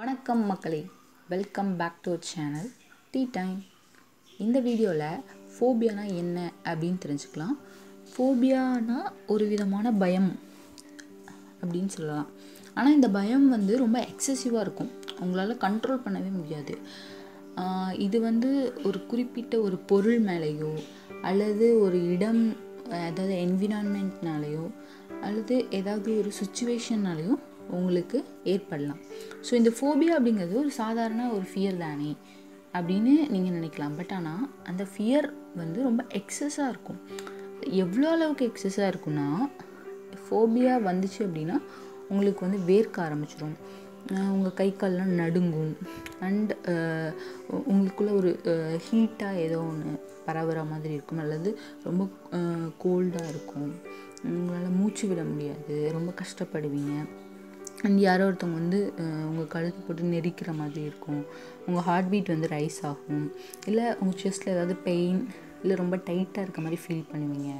வணக்கம் மக்களே. Welcome back to our channel tea time இந்த வீடியோவில் ஃபோபியானா என்ன அப்படின்னு தெரிஞ்சுக்கலாம். ஃபோபியானா ஒரு விதமான பயம் அப்படின்னு சொல்லலாம். ஆனால் இந்த பயம் வந்து ரொம்ப எக்ஸசிவாக இருக்கும். உங்களால் கண்ட்ரோல் பண்ணவே முடியாது. இது வந்து ஒரு குறிப்பிட்ட ஒரு பொருள் மேலேயோ அல்லது ஒரு இடம் அதாவது என்விரான்மெண்ட்னாலேயோ அல்லது ஏதாவது ஒரு சுச்சுவேஷன்னாலேயும் உங்களுக்கு ஏற்படலாம். ஸோ இந்த ஃபோபியா அப்படிங்கிறது ஒரு சாதாரண ஒரு ஃபியர் தானே அப்படின்னு நீங்கள் நினைக்கலாம். பட் ஆனால் அந்த ஃபியர் வந்து ரொம்ப எக்ஸஸாக இருக்கும். எவ்வளோ அளவுக்கு எக்ஸஸாக இருக்குன்னா ஃபோபியா வந்துச்சு அப்படின்னா உங்களுக்கு வந்து வேர்க்க ஆரம்பிச்சிடும் உங்கள் கை கால்லாம் நடுங்கும். அண்ட் உங்களுக்குள்ள ஒரு ஹீட்டாக ஏதோ ஒன்று பரவுற மாதிரி இருக்கும். அல்லது ரொம்ப கோல்டாக இருக்கும். உங்களால் மூச்சு விட முடியாது. ரொம்ப கஷ்டப்படுவீங்க. அண்ட் யாரோ ஒருத்தவங்க வந்து உங்கள் கழுத்து போட்டு நெரிக்கிற மாதிரி இருக்கும். உங்கள் ஹார்ட் பீட் வந்து ரைஸ் ஆகும். இல்லை உங்கள் செஸ்ட்டில் ஏதாவது பெயின் இல்லை ரொம்ப டைட்டாக இருக்க மாதிரி ஃபீல் பண்ணுவீங்க.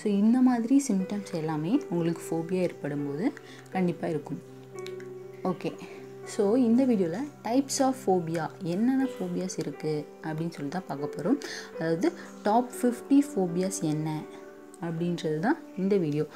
ஸோ இந்த மாதிரி சிம்டம்ஸ் எல்லாமே உங்களுக்கு ஃபோபியா ஏற்படும் போது கண்டிப்பாக இருக்கும். ஓகே ஸோ இந்த வீடியோவில் டைப்ஸ் ஆஃப் ஃபோபியா என்னென்ன ஃபோபியாஸ் இருக்குது அப்படின்னு சொல்லி தான் பார்க்க போகிறோம் அதாவது டாப் ஃபிஃப்டி ஃபோபியாஸ் என்ன அப்படின்றது தான் இந்த வீடியோ